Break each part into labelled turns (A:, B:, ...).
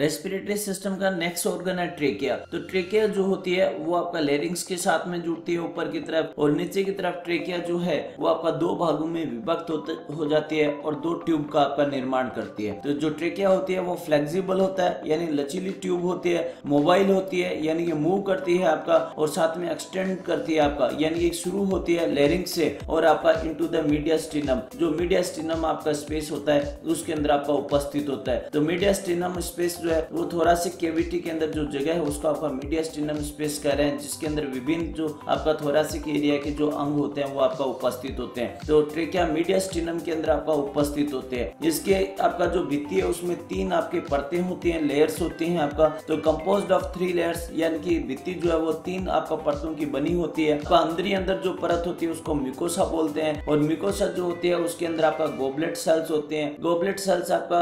A: Respiratory system का next organ है trachea. तो ट्रेकिया जो होती है, वो आपका लेरिंग्स के साथ में जुड़ती है ऊपर की तरफ़ और नीचे की तरफ़ ट्रेकिया जो है, वो आपका दो भागों में विभक्त हो जाती है और दो ट्यूब का आपका निर्माण करती है। तो जो ट्रेकिया होती है, वो फ्लेक्सिबल होता है, यानी लचीली ट्यूब होती है, मोबाइल होती है, यानी कि मूव करती है आपका और साथ में एक्सटेंड करती है आपका, यानी कि शुरू होती है लेरिंग से और आपका इंटू द मीडिया स्टीनम जो मीडिया स्टीनम आपका स्पेस होता है, उसके अंदर आपका उपस्थित होता है। तो मीडिया स्टीनम स्पेस जो है, वो थोड़ा सी केविटी के अंदर जो जगह है, उसको आपका मीडिया स्टीनम स्पेस कह रहे हैं, जिसके अंदर विभिन्न जो आपका थोरासिक एरिया के जो अंग होते हैं, वो आपका उपस्थित होते हैं। तो ट्रेकिया मीडिया स्टीनम के अंदर आपका उपस्थित होते हैं। इसके आपका जो भित्ति है, उसमें तीन आपके परतें होती हैं लेयर्स होती हैं आपका। तो कंपोज ऑफ़ थ्री लेयर्स यानी कि भित्ति जो है, वो तीन आपका परतों की बनी होती है। तो अंदर ही अंदर जो परत होती है, उसको मिकोसा बोलते हैं। और मिकोसा जो होती है, उसके अंदर आपका गोबलेट सेल्स होते हैं। गोबलेट सेल्स आपका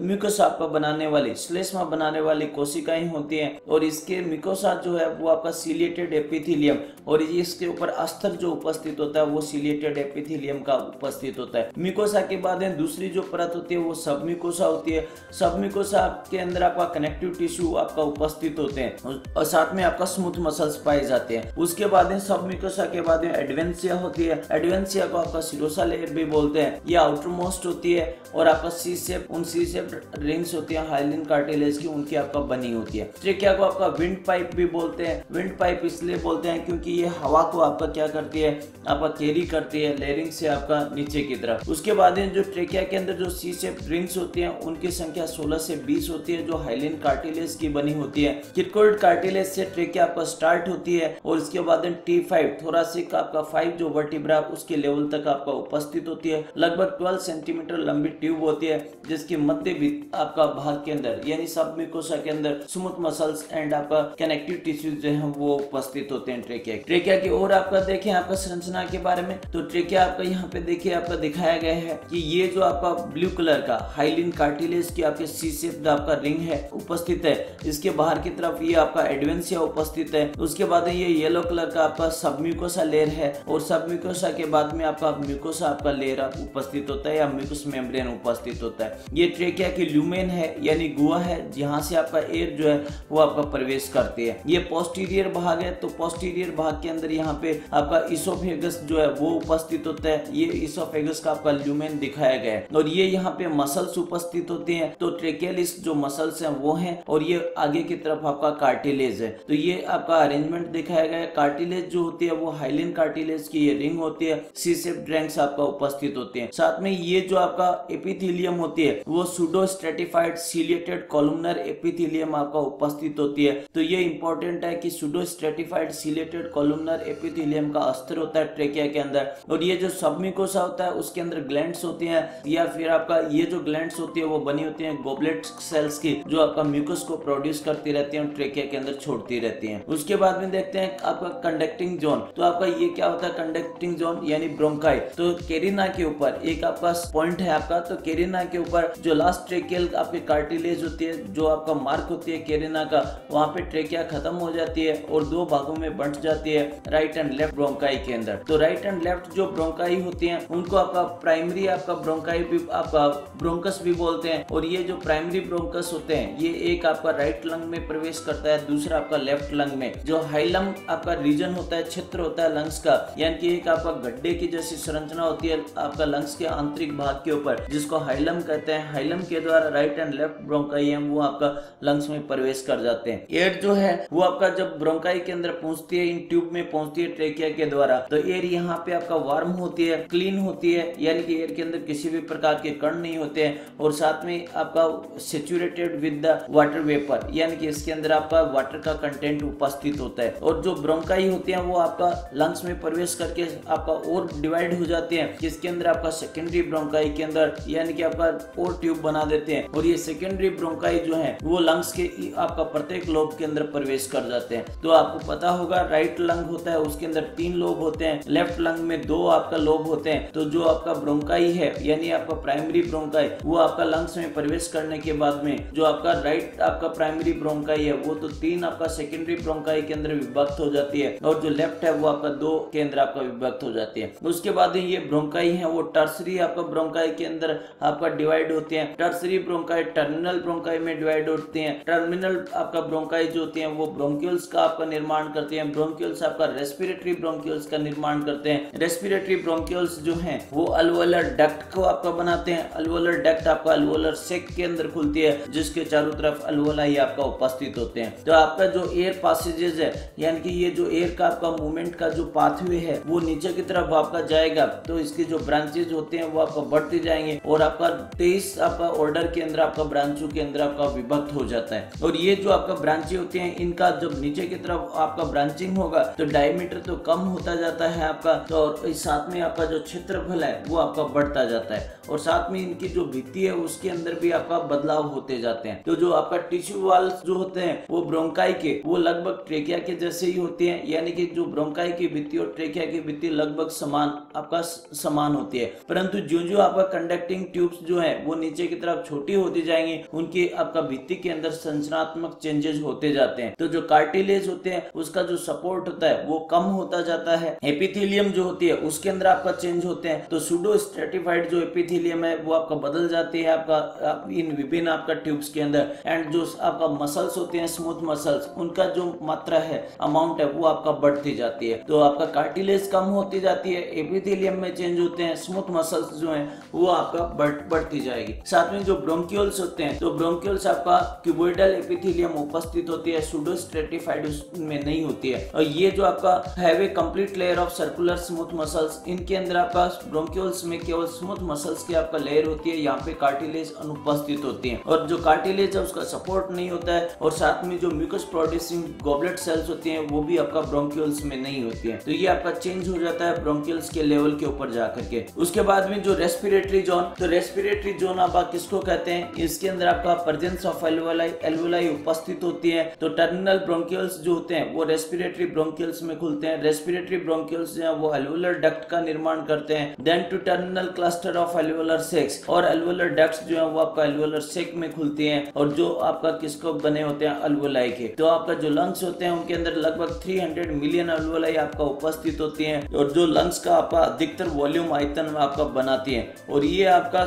A: मिकोसा आपका बनाने वाली श्लेष्मा बनाने वाली कोशिकाएँ होती हैं और इसके मिकोसा जो है वो आपका सीलिएटेड एपिथीलियम और इसके ऊपर अस्तर जो उपस्थित होता है वो सीलिएटेड एपिथीलियम का उपस्थित होता है। मिकोसा के बाद दूसरी जो परत होती है वो सब मिकोसा होती है। सब मिकोसा के अंदर आपका कनेक्टिव टिश्यू आपका उपस्थित होते हैं और साथ में आपका स्मूथ मसल्स पाए जाते हैं। उसके बाद सब मिकोसा के बाद एडवेंसिया होती है। एडवेंसिया को आपका सिरोसा लेयर भी बोलते हैं। ये आउटर मोस्ट होती है और आपका सी सेप उन सी सेप रिंग्स होती है हाइलिन कार्टिलेज की उनकी आपका बनी होती है। ट्रेकिया को आपका विंड पाइप भी बोलते हैं। विंड पाइप इसलिए बोलते हैं क्योंकि ये हवा को आपका क्या करती है, आपका कैरी करती है लेयरिंग से आपका नीचे की तरफ़। उसके बाद जो ट्रेकिया के अंदर जो सी सेप रिंग्स होती है, उनकी संख्या 16 से 20 होती है, जो हाइलिन कार्टिलेज की बनी होती है। किरकोल्ड कार्टिलेज से ट्रेकिया आपका स्टार्ट होती है और इसके बाद टी फाइव थोरासिक आपका फाइव जो वर्टिब्रा उसके लेवल तक आपका उपस्थित होती है। लगभग ट्वेल्व सेंटीमीटर लंबी ट्यूब होती है, जिसके मध्य भी आपका भाग के अंदर यानी सब मिकोसा के अंदर स्मूथ मसल्स एंड आपका कनेक्टिव टिश्यूज जो है वो उपस्थित होते हैं ट्रेकिया ट्रेकिया की ओर आपका देखें आपका संरचना के बारे में। तो ट्रेकिया आपका यहाँ पे देखिए, आपका दिखाया गया है कि ये जो आपका ब्लू कलर का हाइलिन कार्टिलेज की आपके सी सेप आपका रिंग है, उपस्थित है। इसके बाहर की तरफ़ ये आपका एडवेंसिया उपस्थित है। उसके बाद ये येलो कलर का आपका सबम्यूकोसा लेयर है और सबम्यूकोसा के बाद में आपका म्यूकोसा आपका लेयर उपस्थित होता है या म्यूकोस मेम्ब्रेन उपस्थित होता है। ये ट्रेकिया की ल्यूमेन है, यानी गुआ है। जहाँ से आपका एयर जो है, वो आपका प्रवेश करती है। ये पोस्टीरियर भाग है तो पोस्टीरियर भाग के अंदर यहाँ पे आपका इसोफेगस जो है, वो उपस्थित होता है। ये इसोफेगस का आपका ल्यूमेन दिखाया गया है। और ये यहाँ पे मसल्स उपस्थित होते हैं तो ट्रेकेलिस जो मसल्स हैं, वो हैं, और ये आगे की तरफ़ आपका कार्टिलेज है। तो ये आपका अरेंजमेंट दिखाया गया है। कार्टिलेज जो होती है, वो हाइलिन कार्टिलेज की ये रिंग होती है। सीसेप ड्रैंक्स आपका उपस्थित होते हैं। साथ में ये जो आपका एपिथीलियम होती है, वो pseudo stratified ciliated columnar epithelium आपका उपस्थित होती है। तो ये इंपॉर्टेंट है कि pseudo stratified ciliated columnar epithelium का अस्तर होता है ट्रेकिया के अंदर। और ये जो सबमिकोसा होता है, उसके अंदर ग्लैंड्स होती हैं, या फिर आपका ये जो ग्लैंड्स होती है, वो बनी होती है गोबलेट सेल्स की, जो आपका म्यूकस को प्रोड्यूस करती रहती है ट्रेकिया के अंदर छोड़ती रहती है। उसके बाद में देखते हैं आपका कंडक्टिंग जोन तो आपका ये क्या होता है? कंडक्टिंग जोन यानी ब्रोंकाई तो केरिना के ऊपर एक आपका पॉइंट है आपका। तो केरिना के ऊपर जो लास्ट ट्रेकियल आपकी कार्टिलेज होती है जो आपका मार्क होती है केरिना का, वहाँ पे ट्रेकिया खत्म हो जाती है और दो भागों में बंट जाती है राइट एंड लेफ़्ट ब्रोंकाई के अंदर। तो राइट एंड लेफ़्ट जो ब्रोंकाई होती है, उनको आपका प्राइमरी आपका ब्रोंकाई भी, आपका ब्रोंकस भी बोलते हैं। और ये जो प्राइमरी ब्रोंकस होते हैं, ये एक आपका राइट लंग में प्रवेश करता है, दूसरा आपका लेफ़्ट लंग में। जो हाइलम आपका रीजन होता है, क्षेत्र होता है लंग्स का, यानी कि एक आपका गड्ढे की जैसी संरचना होती है आपका लंग्स के आंतरिक भाग के ऊपर, जिसको हाइलम कहते हैं। हाइलम के द्वारा राइट एंड लेफ़्ट ब्रोंकाई है वो आपका लंग्स में प्रवेश कर जाते हैं। एयर जो है, वो आपका जब ब्रोंकाई के अंदर पहुँचती है, इन ट्यूब में पहुँचती है ट्रेकिया के द्वारा तो एयर यहाँ पे आपका वार्म होती है क्लीन होती है, यानी कि एयर के अंदर किसी भी प्रकार के कण नहीं होते हैं, और साथ में आपका saturated with the water vapour यानी कि इसके अंदर आपका वाटर का कंटेंट उपस्थित होता है। और जो ब्रोंकाई होती है, वो आपका लंग्स में प्रवेश करके आपका और डिवाइड हो जाते हैं, जिसके अंदर आपका सेकेंडरी ब्रोंकाई के अंदर, यानी कि आपका और ट्यूब बना देते हैं, और ये सेकेंडरी ब्रोंकाई जो है, वो लंग्स के आपका प्रत्येक लोब के अंदर प्रवेश कर जाते हैं। तो आपको पता होगा राइट लंग होता है, उसके अंदर तीन लोब होते हैं। लेफ़्ट लंग में दो आपका लोब होते हैं। तो जो आपका ब्रोंकाई है, यानी आपका प्राइमरी ब्रोंकाई वो आपका लंग्स में प्रवेश करने के बाद में जो आपका राइट आपका प्राइमरी ब्रोंकाई है, वो तो तीन आपका सेकेंडरी ब्रोंकाई के अंदर विभक्त हो जाती है और जो लेफ़्ट है, वो आपका दो के अंदर आपका विभक्त हो जाती है। उसके बाद ये ब्रोंकाई है, वो टर्सरी आपका ब्रोंकाई के अंदर आपका डिवाइड होते हैं। टर्सरी ब्रोंकाई टर्मिनल ब्रोंकाई में डिवाइड होती हैं। टर्मिनल आपका ब्रोंकाई जो होती हैं, वो ब्रोंक्यूल्स का आपका निर्माण करते हैं। ब्रोंक्यूल्स आपका रेस्पिरेटरी ब्रोंक्यूल्स का निर्माण करते हैं। रेस्पिरेटरी ब्रोंक्यूल्स जो हैं, वो अल्वोलर डक्ट को आपका बनाते हैं। अल्वोलर डक्ट आपका अल्वोलर सेक के अंदर खुलती है, जिसके चारों तरफ़ अल्वोला ही आपका उपस्थित होते हैं। तो आपका जो एयर पासेजेस है, यानी कि ये जो एयर का आपका मूवमेंट का जो पाथवे है, वो नीचे की तरफ़ आपका जाएगा। तो इसके जो ब्रांचेज होते हैं, वो आपका बढ़ते जाएँगे और आपका तेईस आपका ऑर्डर के अंदर आपका ब्रांचों के अंदर आपका विभक्त हो जाता है। और ये जो आपका ब्रांचे होते हैं, इनका जब नीचे की तरफ़ आपका ब्रांचिंग होगा तो डायमीटर तो कम होता जाता है आपका तो और साथ में आपका जो क्षेत्रफल है, वो आपका बढ़ता जाता है। और साथ में इनकी जो भित्ति है, उसके अंदर भी आपका बदलाव होते जाते हैं। तो जो आपका टिश्यू वाल जो होते हैं, वो ब्रोंकाई के, वो लगभग ट्रेकिया के जैसे ही होते हैं, यानी कि जो ब्रोंकाई की भित्ति और ट्रेकिया की भित्ति लगभग समान, आपका समान होती है। परंतु जो जो आपका कंडक्टिंग ट्यूब्स जो है, वो नीचे की तरफ़ छोटी होती जाएँगी, उनकी आपका भित्ति के अंदर संरचनात्मक चेंजेस होते जाते हैं। तो जो कार्टिलेज होते हैं, उसका जो सपोर्ट होता है, वो कम होता जाता है। एपिथेलियम जो होती है, उसके अंदर आपका चेंज होते हैं। तो सुडो स्ट्रेटिफाइड जो एपिथेलियम है, वो आपका बदल जाती है आपका, आप इन विभिन्न आपका ट्यूब्स के अंदर। एंड जो आपका मसल्स होते हैं स्मूथ मसल्स उनका जो मात्रा है अमाउंट है, वो आपका बढ़ती जाती है। तो आपका कार्टिलेज कम होती जाती है एपिथेलियम में चेंज होते हैं स्मूथ मसल्स जो है, वो आपका बढ़, बढ़ती जाएगी। साथ में जो ब्रोंक्यूल्स होते हैं तो ब्रोंक्यूल्स आपका क्यूबोइडल एपिथेलियम उपस्थित होती है सुडो स्ट्रेटिफाइड में नहीं होती है। और ये जो आपका have complete layer of circular smooth muscles इनके अंदर आपका ब्रोंक्यूल्स में केवल स्मूथ मसल्स की आपका लेयर होती है, यहाँ पे कार्टिलेज अनुपस्थित होती है। और जो कार्टिलेज है, उसका सपोर्ट नहीं होता है, और साथ में जो म्यूकस प्रोड्यूसिंग गोबलेट सेल्स होती हैं, वो भी आपका ब्रोंक्यूल्स में नहीं होती है। तो ये आपका चेंज हो जाता है ब्रोंक्यूल्स के लेवल के ऊपर जाकर के। उसके बाद में जो रेस्पिरेटरी जोन तो रेस्पिरेटरी जोन आप किसको कहते हैं? इसके अंदर आपका प्रेजेंस ऑफ़ एल्वोलाई एल्वोलाई उपस्थित होती है तो टर्मिनल ब्रोंक्यूल्स जो होते हैं, वो रेस्पिरेटरी ब्रोंक्यूल्स में खुलते हैं। रेस्पिरेटरी ब्रोंक्यूल्स जो है, वो एल्वोलर डक्ट का निर्माण करते हैं। Then two terminal cluster of alveolar sacs और एल्वोलर डक्ट्स जो है, वो आपका एल्वोलर सेक में खुलती हैं, और जो आपका किसको बने होते हैं अल्वोलाई के। तो आपका जो लंग्स होते हैं, उनके अंदर लगभग 300 मिलियन अल्वोलाई आपका उपस्थित होती हैं, और जो लंग्स का आपका अधिकतर वॉल्यूम आयतन आपका बनाती है। और ये आपका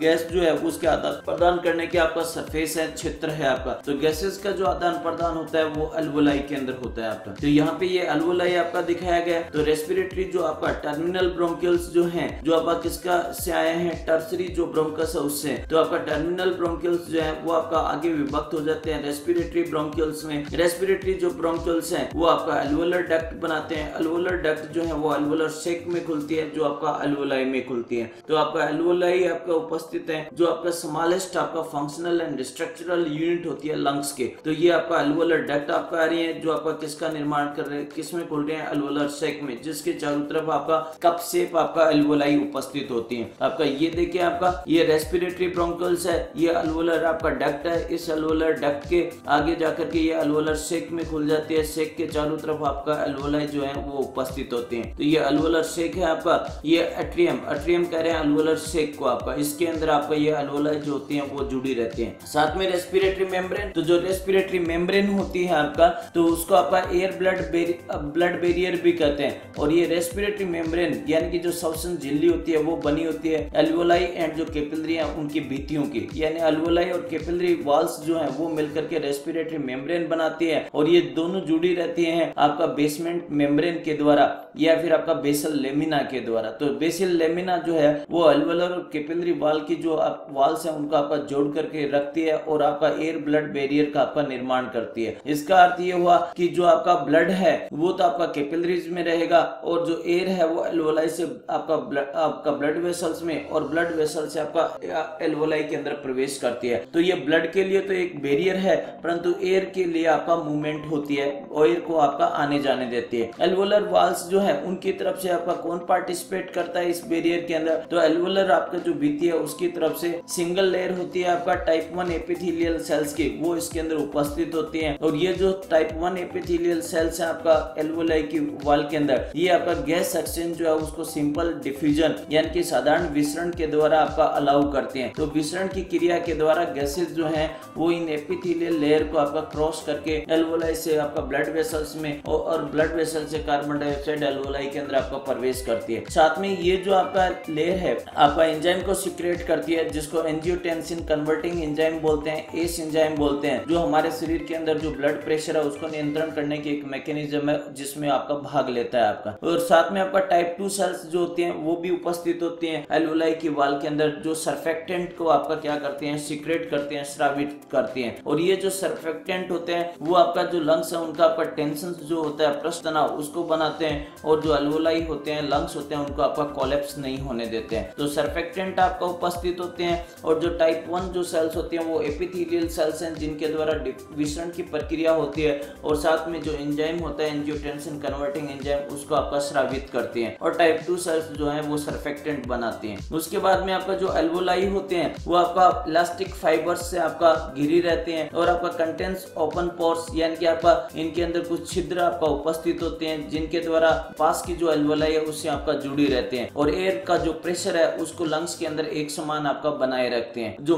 A: गैस जो है, उसके आदान प्रदान करने के आपका सरफेस है क्षेत्र है आपका। तो गैसेस का जो आदान प्रदान होता है, वो अल्वोलाई के अंदर होता है आपका। तो यहाँ पे ये अल्वोलाई आपका दिखाया गया। तो रेस्पिरेटरी जो आपका टर्मिनल ब्रोंकियल्स जो है, जो आपका किसका, से आए हैं? टर्सरी जो ब्रोंकस है उससे। तो आपका टर्मिनल ब्रोंकियल्स जो है, वो आपका आगे विभक्त हो जाते हैं रेस्पिरेटरी ब्रोंकियल्स में। रेस्पिरेटरी जो ब्रोंकियल्स है, वो आपका अल्वोलर डक्ट बनाते हैं। अल्वोलर डक्ट जो है, वो अल्वोलर सेक में खुलती है, जो आपका अल्वोलाई में खुलती है। तो आपका अल्वोलाई आपका उपस्थित है, जो आपका स्मॉलेस्ट आपका फंक्शनल एंड स्ट्रक्चरल यूनिट होती है लंग्स के। तो ये आपका अल्वोलर डक्ट आपका आ रही है, जो आपका किसका निर्माण कर रहे हैं किसमें खुल रहे हैं अल्वोलर सेक में, जिसके चारों तरफ़ आपका कप शेप आपका अल्वोलाई उपस्थित होती है। आपका ये देखिए आपका, ये रेस्पिरेटरी ब्रोंकल्स है, ये अल्वोलर आपका डक्ट है। इस अल्वोलर डक्ट के आगे जाकर के ये अल्वोलर सेक में खुल जाती है। सेक के चारों तरफ़ आपका अल्वोलाई जो है वो उपस्थित होते हैं। तो ये अल्वोलर सेक है आपका, ये एट्रियम एट्रियम कह रहे हैं अल्वोलर सेक को आपका। इसके अंदर आपका ये अल्वोलाई जो होती है वो जुड़ी रहती है। साथ में रेस्पिरेटरी मेम्ब्रेन तो जो रेस्पिरेटरी मेम्ब्रेन होती है आपका तो उसको आपका एयर ब्लड ब्लड बेरियर भी कहते हैं। और ये रेस्पिरेटरी मेम्ब्रेन यानी कि जो श्वसन झिल्ली होती है, वो बनी होती है एल्वोलाई एंड जो केपिलरी है, उनकी भीतियों की। यानी अल्वोलाई और केपिलरी वाल्स जो है, वो मिलकर के रेस्पिरेटरी मेम्ब्रेन बनाती है। और ये दोनों जुड़ी रहती है आपका बेसमेंट मेम्ब्रेन के द्वारा, या फिर आपका बेसल लेमिना के द्वारा। तो बेसल लेमिना जो है, वो अल्वोलर और केपिलरी वाल की जो आप वाल्स है, उनको आपका जोड़ करके रखती है और आपका एयर ब्लड बैरियर का आपका निर्माण करती है। इसका अर्थ ये हुआ कि जो आपका ब्लड है, वो तो आपका कैपिलरीज में रहेगा और जो एयर है, वो एल्वोलाई से आपका ब्लड आपका ब्लड वेसल्स में और ब्लड वेसल से आपका एल्वोलाई के अंदर प्रवेश करती है। तो ये ब्लड के लिए तो एक बैरियर है, परंतु एयर के लिए आपका मूवमेंट होती है एयर को आपका आने जाने देती है। एल्वोलर वाल्स जो है, उनकी तरफ़ से आपका कौन पार्टिसिपेट करता है इस बैरियर के अंदर? तो एल्वोलर आपका जो भीति है, उसकी तरफ़ से सिंगल लेयर होती है आपका टाइप वन एपिथेलियल सेल्स की, वो इसके अंदर उपस्थित होती है। और ये जो टाइप वन एपिथेलियल सेल्स है आपका एल्वोलाई की वाल के अंदर, ये आपका गैस एक्सचेंज जो है उसको सिंपल डिफ्यूजन यानी कि साधारण विसरण के द्वारा आपका अलाउ करते हैं। तो विसरण की क्रिया के द्वारा गैसेस जो है, वो इन एपिथेलियल लेयर को आपका क्रॉस करके एल्वोलाई से आपका ब्लड वेसल्स में और ब्लड वेसल से कार्बन डाइऑक्साइड एल्वोलाई के अंदर आपका प्रवेश करती है। साथ में ये जो आपका लेयर है, आपका एंजाइम को सिक्रेट करती है, जिसको एंजियोटेंसिन कन्वर्टिंग एंजाइम बोलते हैं एस एंजाइम बोलते हैं, जो हमारे शरीर के अंदर जो ब्लड प्रेशर है, उसको नियंत्रण करने की एक मैकेनिज्म है, जिसमें आपका भाग लेता है आपका। और साथ में आपका टाइप टू सेल्स जो होती हैं, वो भी उपस्थित होती हैं एलवोलाई की वाल के अंदर, जो सर्फेक्टेंट को आपका क्या करते हैं सीक्रेट करते हैं, श्रावित करते हैं। और ये जो सर्फेक्टेंट होते हैं, वो आपका जो लंग्स है, उनका आपका टेंशन जो होता है, प्रश्न तनाव, उसको बनाते हैं, और जो एलवोलाई होते हैं लंग्स होते हैं, उनको आपका कॉलेप्स नहीं होने देते हैं। तो सर्फेक्टेंट आपका उपस्थित होते हैं, और जो टाइप वन जो सेल्स होती हैं, वो एपिथेलियल सेल्स हैं, जिनके द्वारा विसरण की प्रक्रिया होती है और साथ में जो एंजाइम होता है एंजियोटेंसिन कन्वर्टिंग एंजाइम उसको आपका श्रावित करते हैं और टाइप टू सेल्स जो है, वो सर्फेक्टेंट बनाते हैं। उसके बाद में आपका जो एल्वोलाई होते हैं, वो आपका इलास्टिक फाइबर्स से आपका घिरी रहते हैं और आपका कंटेंस ओपन पोर्स यानी कि आपका इनके अंदर कुछ छिद्र आपका उपस्थित होते हैं, जिनके द्वारा पास की जो एल्वोलाई है, उससे आपका जुड़ी रहते हैं और एयर का जो प्रेशर है, उसको लंग्स के अंदर एक समान आपका बनाए रखते हैं। जो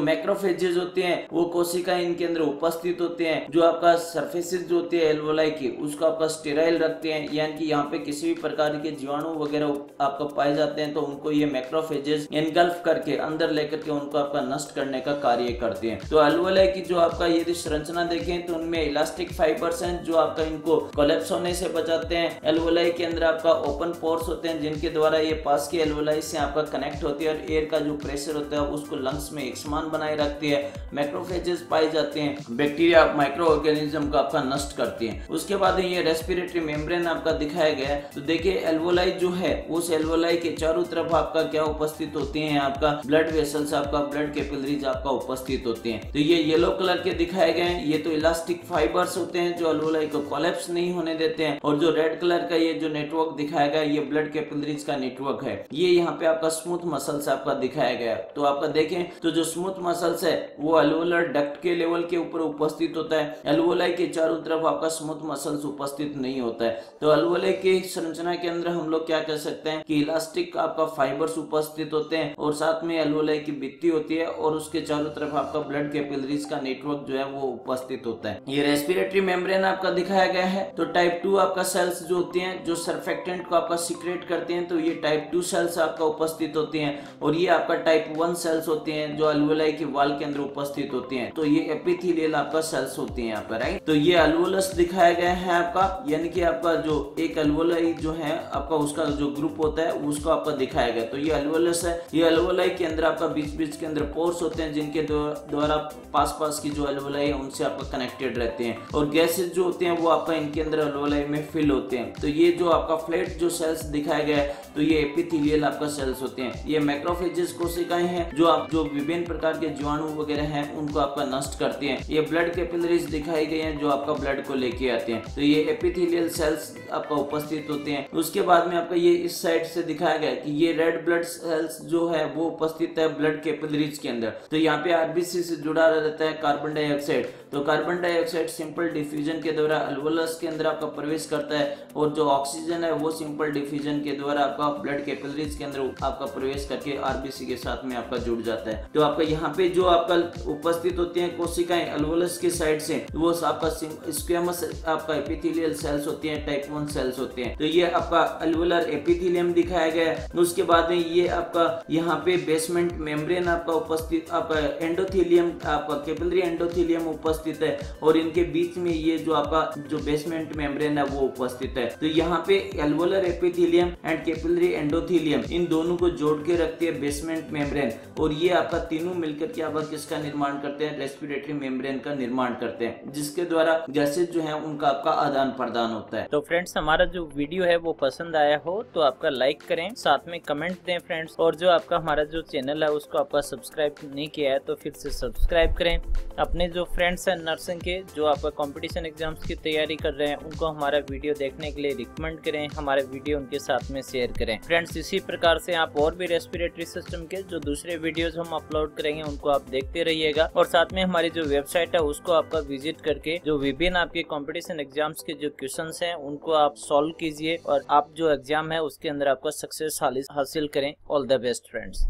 A: मैक्रोफेजेज होते हैं, वो कोशिका इनके अंदर उपस्थित होते हैं, जो आपका सर्फेसिस जो होती है एल्वोलाई की, उसको आपका स्टेराइल रखते हैं, यानी कि यहाँ पे किसी भी प्रकार के जीवाणु वगैरह आपको पाए जाते हैं तो उनको ये मैक्रोफेजेस इनगल्फ करके, अंदर लेकर के उनको आपका नष्ट करने का कार्य करते हैं। तो एल्वोलाई की जो आपका यदि संरचना देखें तो उनमें इलास्टिक फाइबर्स हैं, जो आपका इनको कोलेप्स होने से बचाते हैं। एल्वोलाई के अंदर आपका ओपन पोर्स होते हैं, जिनके द्वारा ये पास के एल्वोलाई से आपका कनेक्ट होती है, और एयर का जो प्रेशर होता है, उसको लंग्स में एक समान बनाए रखती है। मैक्रोफेजेस पाए जाते हैं। बैक्टीरिया माइक्रो ऑर्गेनिज्म का आपका नष्ट करती है। उसके बाद ये रेस्पिरेटरी मेम्ब्रेन आपका दिखाया गया है। तो देखिए एल्वोलाई जो है उस एल्वोलाई के चारों तरफ़ आपका क्या उपस्थित होते हैं? आपका ब्लड वेसल्स आपका ब्लड कैपिलरीज आपका उपस्थित होते हैं। तो ये येलो कलर के दिखाए गए हैं। ये तो इलास्टिक फाइबर्स होते हैं, जो एल्वोलाई को कोलेप्स नहीं होने देते हैं। और जो रेड कलर का ये जो नेटवर्क दिखाया गया, ये ब्लड कैपिलरीज का नेटवर्क है। ये यहाँ पे आपका स्मूथ मसल्स आपका दिखाया गया तो आपका देखें तो जो स्मूथ मसल्स है वो एल्वोलर डक्ट के लेवल के ऊपर उपस्थित होता है। एल्वोलाई के चारों तरफ़ आपका स्मूथ मसल्स उपस्थित नहीं होता है। तो एल्वोलाई की संरचना के अंदर हम लोग क्या कह सकते हैं कि इलास्टिक आपका फाइबर्स उपस्थित होते हैं और साथ में एल्वोलाई की भित्ति होती है और उसके चारों तरफ़ आपका ब्लड कैपिलरीज का नेटवर्क जो है वो उपस्थित होता है। ये रेस्पिरेटरी मेम्ब्रेन आपका दिखाया गया है। तो टाइप टू आपका सेल्स जो होते हैं, जो सर्फेक्टेंट को आपका सिक्रेट करते हैं तो ये टाइप टू सेल्स आपका उपस्थित होते हैं। और ये आपका टाइप वन सेल्स होते हैं, जो एल्वोलाई की वाल के अंदर उपस्थित होते हैं। तो ये एपिथेलियल आपका सेल्स होते हैं यहाँ पर राइट तो ये एल्वोलस दिखाया गया है आपका, यानी कि आपका जो एक एल्वोलाई जो है, आपका उसका जो ग्रुप होता है, उसको आपका दिखाया गया। तो ये एल्वोलस है, ये एल्वोलाई के अंदर आपका बीच बीच के अंदर पोर्स होते हैं, जिनके द्वारा पास पास की जो एल्वोलाई है, उनसे आपका कनेक्टेड रहते हैं। और गैसेज जो होते हैं, वो आपका इनके अंदर एल्वोलाई में फिल होते हैं। तो ये जो आपका फ्लैट जो सेल्स दिखाया गया है तो ये एपिथेलियल आपका सेल्स होते हैं। ये मैक्रोफेजेस कोशिकाएँ हैं, जो आप, जो विभिन्न प्रकार के जीवाणु वगैरह हैं, उनको आपका नष्ट करते हैं। ये ब्लड कैपिलरीज दिखाई गई हैं, जो आपका ब्लड को लेके आते हैं। तो ये एपिथेलियल सेल्स आपका उपस्थित होते हैं। उसके बाद में आपका ये इस साइड से दिखाया गया कि ये रेड ब्लड सेल्स जो है, वो उपस्थित है ब्लड कैपिलरीज के अंदर। तो यहाँ पे आरबीसी से जुड़ा रहता है कार्बन डाइऑक्साइड तो कार्बन डाइऑक्साइड सिंपल डिफ्यूजन के द्वारा अल्वोलस के अंदर आपका प्रवेश करता है और जो ऑक्सीजन है, वो सिंपल डिफ्यूजन के द्वारा आपका ब्लड कैपिलरीज के अंदर आपका प्रवेश करके आरबीसी के साथ में आपका जुड़ जाता है। तो आपका यहाँ पे जो आपका उपस्थित होती है कोशिकाएँ अल्वोलस के साइड से, वो आपका स्क्वेमस आपका एपिथेलियल सेल्स होती हैं टाइप वन सेल्स होते हैं। तो ये आपका अल्वोलर एपिथेलियम दिखाया गया है। उसके बाद में ये आपका यहाँ पे बेसमेंट मेम्ब्रेन आपका उपस्थित, आपका एंडोथीलियम आपका कैपिलरी एंडोथीलियम उपस्थित है। और इनके बीच में ये जो आपका, जो बेसमेंट मेम्ब्रेन है, वो उपस्थित है। तो यहाँ पे alveolar epithelium and capillary endothelium इन दोनों को जोड़ के रखती है बेसमेंट मेम्ब्रेन और ये आपका तीनों मिलकर के आपका किसका निर्माण करते हैं? रेस्पिरेटरी मेम्ब्रेन का निर्माण करते हैं, जिसके द्वारा गैसेज जो है, उनका आपका आदान प्रदान होता है।
B: तो फ्रेंड्स हमारा जो वीडियो है, वो पसंद आया हो तो आपका लाइक करें, साथ में कमेंट दें फ्रेंड्स और जो आपका हमारा जो चैनल है, उसको आपका सब्सक्राइब नहीं किया है तो फिर से सब्सक्राइब करें। अपने जो फ्रेंड्स हैं नर्सिंग के, जो आपका कंपटीशन एग्ज़ाम्स की तैयारी कर रहे हैं, उनको हमारा वीडियो देखने के लिए रिकमेंड करें, हमारे वीडियो उनके साथ में शेयर करें। फ्रेंड्स इसी प्रकार से आप और भी रेस्पिरेटरी सिस्टम के, जो दूसरे वीडियोज़ हम अपलोड करेंगे, उनको आप देखते रहिएगा। और साथ में हमारी जो वेबसाइट है, उसको आपका विज़िट करके जो विभिन्न आपके कॉम्पिटिशन एग्ज़ाम्स के जो क्वेश्चन है, उनको आप सोल्व कीजिए और आप जो एग्ज़ाम है, उसके अंदर आपका सक्सेस हासिल करें। All the best friends